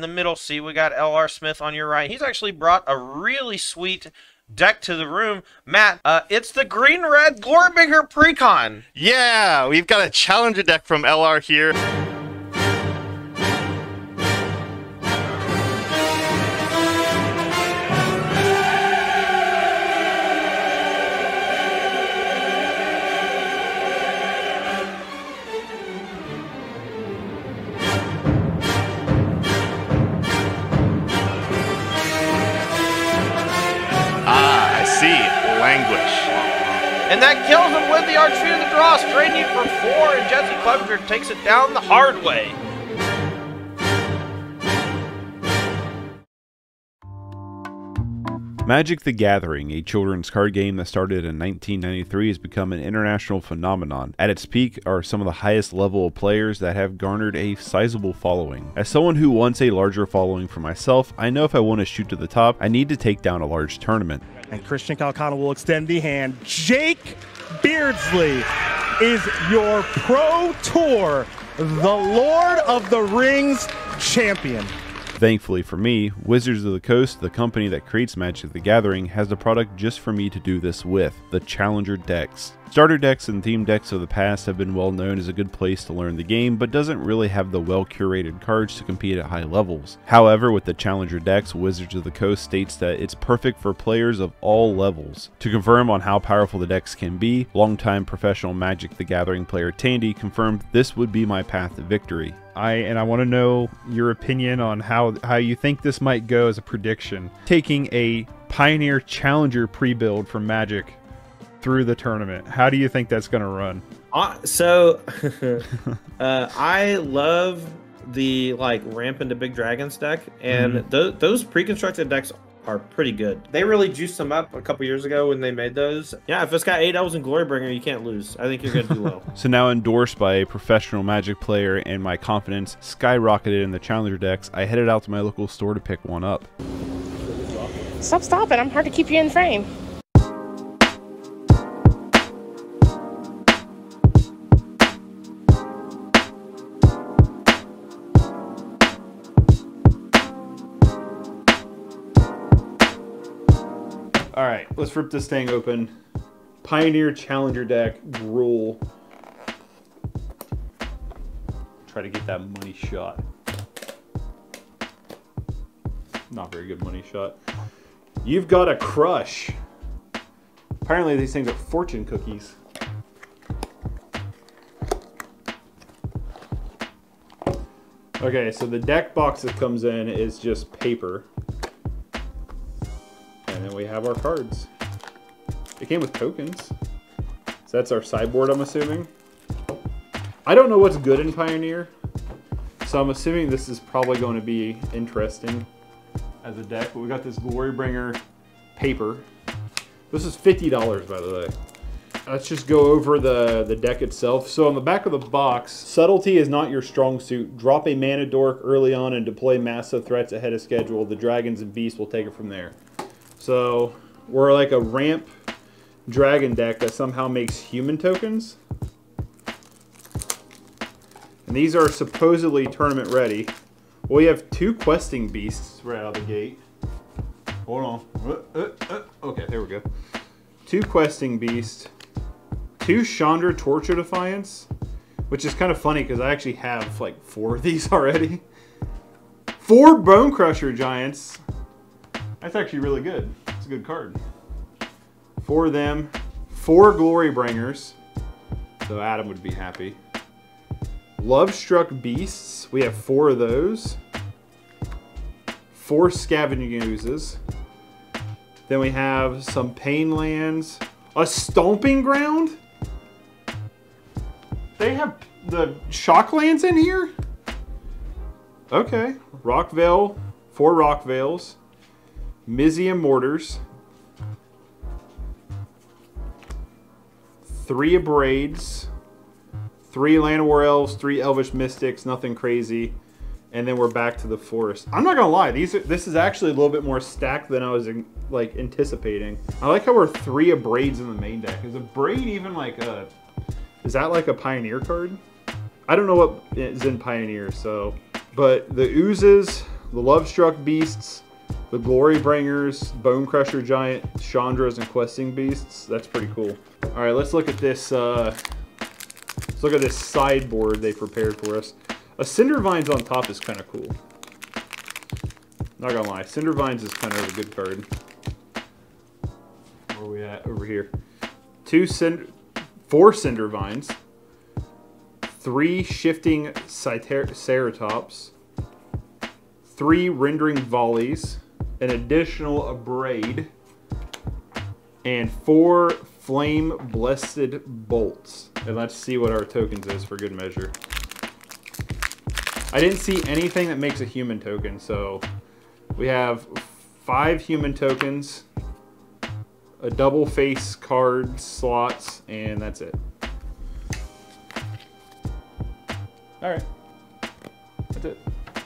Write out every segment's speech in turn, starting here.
In the middle C, we got L.R. Smith on your right. He's actually brought a really sweet deck to the room. Matt, uh, it's the green red Glorybringer Precon. Yeah, we've got a challenger deck from LR here. And that kills him with the Archfiend of the Dross, straightening for four, and Jesse Clevenger takes it down the hard way. Magic the Gathering, a children's card game that started in 1993, has become an international phenomenon. At its peak are some of the highest level of players that have garnered a sizable following. As someone who wants a larger following for myself, I know if I want to shoot to the top, I need to take down a large tournament. And Christian Calcano will extend the hand. Jake Beardsley is your Pro Tour, the Lord of the Rings champion. Thankfully for me, Wizards of the Coast, the company that creates Magic the Gathering, has the product just for me to do this with the Challenger decks. Starter decks and theme decks of the past have been well known as a good place to learn the game, but doesn't really have the well curated cards to compete at high levels. However, with the Challenger decks, Wizards of the Coast states that it's perfect for players of all levels. To confirm on how powerful the decks can be, longtime professional Magic the Gathering player Tandy confirmed this would be my path to victory. I and I want to know your opinion on how how you think this might go as a prediction. Taking a Pioneer Challenger pre-build from Magic through the tournament, how do you think that's going to run? Uh, so, uh, I love the like ramp into big dragons deck, and Mm-hmm. tho- those pre-constructed decks are pretty good. They really juiced them up a couple years ago when they made those. Yeah, if it's got eight elves and Glorybringer, you can't lose. I think you're gonna do well. So now endorsed by a professional Magic player and my confidence skyrocketed in the Challenger decks, I headed out to my local store to pick one up. Stop stopping. I'm hard to keep you in frame. Let's rip this thing open. Pioneer Challenger deck rule. Try to get that money shot. Not very good money shot. You've got a crush. Apparently these things are fortune cookies. Okay, so the deck box that comes in is just paper. Have our cards. It came with tokens. So that's our sideboard, I'm assuming. I don't know what's good in Pioneer. So I'm assuming this is probably going to be interesting as a deck. But we got this Glorybringer paper. This is $50, by the way. Let's just go over the, the deck itself. So on the back of the box, subtlety is not your strong suit. Drop a mana dork early on and deploy massive threats ahead of schedule. The dragons and beasts will take it from there. So we're like a ramp dragon deck that somehow makes human tokens. And these are supposedly tournament ready. Well, we have two questing beasts right out of the gate. Hold on. Uh, uh, uh. Okay, there we go. Two questing beasts. Two Chandra Torch of Defiance. Which is kind of funny because I actually have like four of these already. Four Bone Crusher Giants. That's actually really good. It's a good card. Four of them. Four Glory Bringers. So Adam would be happy. Love Struck Beasts. We have four of those. Four Scavenging Oozes. Then we have some Pain Lands. A Stomping Ground? They have the shock lands in here? Okay. Rockvale. Four Rockvales. Mizzium Mortars. Three Abrades. Three Llanowar Elves, three Elvish Mystics, nothing crazy. And then we're back to the forest. I'm not gonna lie, these are, this is actually a little bit more stacked than I was like anticipating. I like how we're three Abrades in the main deck. Is Abrade even like a, is that like a Pioneer card? I don't know what is in Pioneer, so. But the oozes, the Love Struck Beasts, the Glory Bringers, Bone Crusher Giant, Chandras, and Questing Beasts. That's pretty cool. All right, let's look at this. Uh, let's look at this sideboard they prepared for us. A Cinder Vines on top is kind of cool. Not gonna lie, Cinder Vines is kind of a good card. Where are we at? Over here. Two Cinder, four Cinder Vines, three Shifting Ceratops, three Rending Volleys, an additional Abrade, and four Flame Blessed Bolts. And let's see what our tokens is for good measure. I didn't see anything that makes a human token, so we have five human tokens, a double face card slots, and that's it. All right. That's it.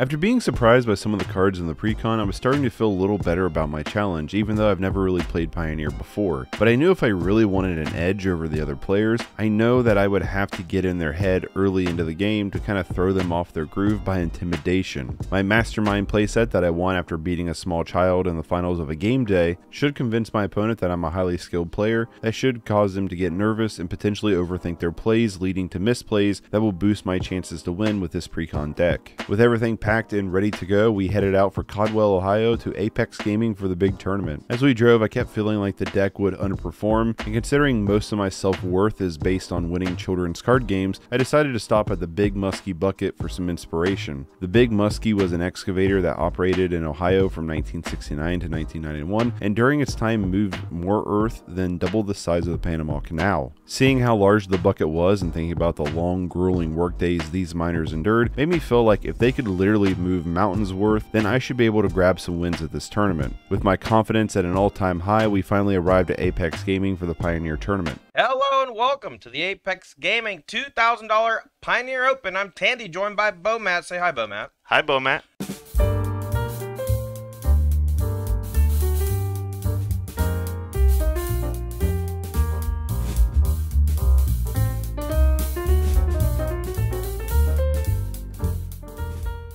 After being surprised by some of the cards in the precon, I was starting to feel a little better about my challenge, even though I've never really played Pioneer before. But I knew if I really wanted an edge over the other players, I know that I would have to get in their head early into the game to kind of throw them off their groove by intimidation. My mastermind playmat that I won after beating a small child in the finals of a game day should convince my opponent that I'm a highly skilled player that should cause them to get nervous and potentially overthink their plays, leading to misplays that will boost my chances to win with this precon deck. With everything packed and ready to go, we headed out for Caldwell, Ohio to Apex Gaming for the big tournament. As we drove, I kept feeling like the deck would underperform, and considering most of my self-worth is based on winning children's card games, I decided to stop at the Big Muskie Bucket for some inspiration. The Big Muskie was an excavator that operated in Ohio from 1969 to 1991, and during its time moved more earth than double the size of the Panama Canal. Seeing how large the bucket was and thinking about the long, grueling workdays these miners endured made me feel like if they could literally move mountains worth, then I should be able to grab some wins at this tournament. With my confidence at an all-time high, we finally arrived at Apex Gaming for the Pioneer Tournament. Hello and welcome to the Apex Gaming $2,000 Pioneer Open. I'm Tandy, joined by Bomat. Say hi, Bomat. Hi, Bomat.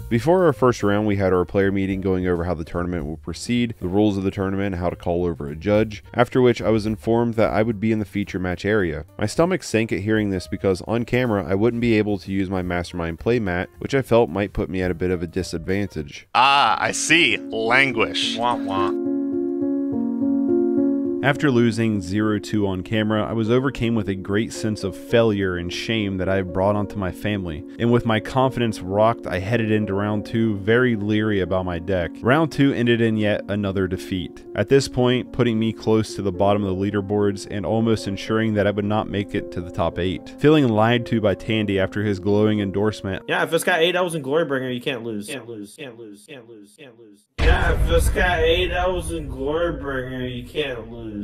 Before our first round, we had our player meeting going over how the tournament will proceed, the rules of the tournament, how to call over a judge, after which I was informed that I would be in the feature match area. My stomach sank at hearing this because on camera I wouldn't be able to use my mastermind playmat, which I felt might put me at a bit of a disadvantage. Ah, I see. Languish. Wah wah. After losing 0-2 on camera, I was overcame with a great sense of failure and shame that I had brought onto my family. And with my confidence rocked, I headed into round 2 very leery about my deck. Round 2 ended in yet another defeat. At this point, putting me close to the bottom of the leaderboards and almost ensuring that I would not make it to the top 8. Feeling lied to by Tandy after his glowing endorsement, Yeah, if it's got eight L's in Glorybringer, you can't lose. Can't lose. Can't lose. Can't lose. Can't lose. Yeah, if it's got eight L's in Glorybringer, you can't lose.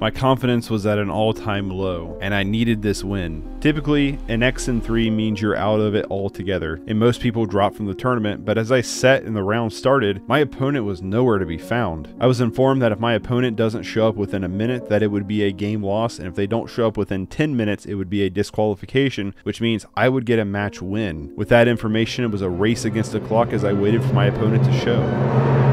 My confidence was at an all-time low, and I needed this win. Typically, an X and 3 means you're out of it altogether, and most people drop from the tournament, but as I set and the round started, my opponent was nowhere to be found. I was informed that if my opponent doesn't show up within a minute, that it would be a game loss, and if they don't show up within 10 minutes, it would be a disqualification, which means I would get a match win. With that information, it was a race against the clock as I waited for my opponent to show.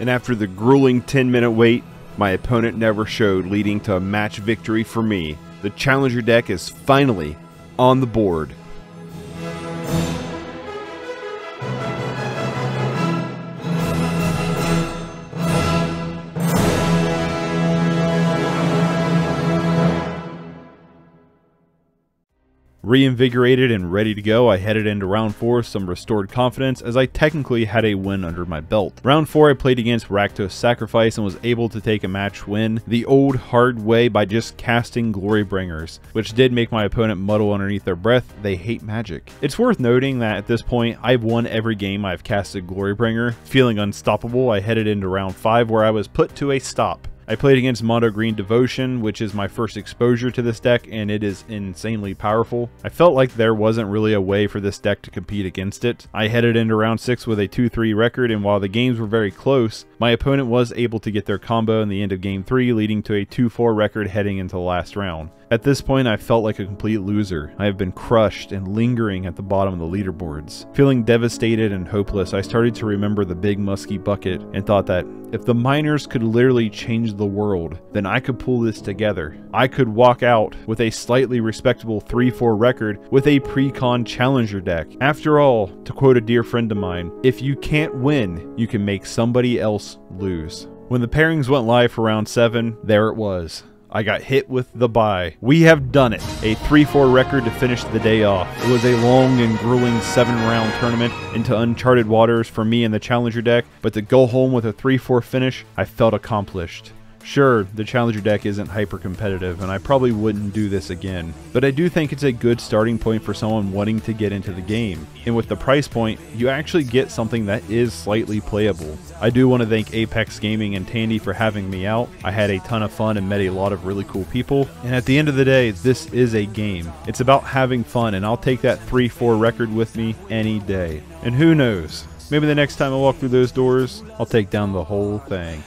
And after the grueling 10 minute wait, my opponent never showed, leading to a match victory for me. The Challenger deck is finally on the board. Reinvigorated and ready to go, I headed into round 4 with some restored confidence as I technically had a win under my belt. Round 4 I played against Rakdos Sacrifice and was able to take a match win the old hard way by just casting Glorybringers, which did make my opponent muddle underneath their breath, they hate magic. It's worth noting that at this point I've won every game I've casted Glorybringer. Feeling unstoppable, I headed into round 5 where I was put to a stop. I played against Mono Green Devotion, which is my first exposure to this deck, and it is insanely powerful. I felt like there wasn't really a way for this deck to compete against it. I headed into round 6 with a 2-3 record, and while the games were very close, my opponent was able to get their combo in the end of game 3, leading to a 2-4 record heading into the last round. At this point, I felt like a complete loser. I have been crushed and lingering at the bottom of the leaderboards. Feeling devastated and hopeless, I started to remember the big Muskie bucket and thought that if the miners could literally change the world, then I could pull this together. I could walk out with a slightly respectable 3-4 record with a pre-con challenger deck. After all, to quote a dear friend of mine, if you can't win, you can make somebody else lose. When the pairings went live for round 7, there it was. I got hit with the bye. We have done it. A 3-4 record to finish the day off. It was a long and grueling 7-round tournament into uncharted waters for me and the Challenger deck, but to go home with a 3-4 finish, I felt accomplished. Sure, the Challenger deck isn't hyper competitive, and I probably wouldn't do this again, but I do think it's a good starting point for someone wanting to get into the game. And with the price point, you actually get something that is slightly playable. I do want to thank Apex Gaming and Tandy for having me out. I had a ton of fun and met a lot of really cool people, and at the end of the day, this is a game. It's about having fun, and I'll take that 3 4 record with me any day. And who knows? Maybe the next time I walk through those doors, I'll take down the whole thing.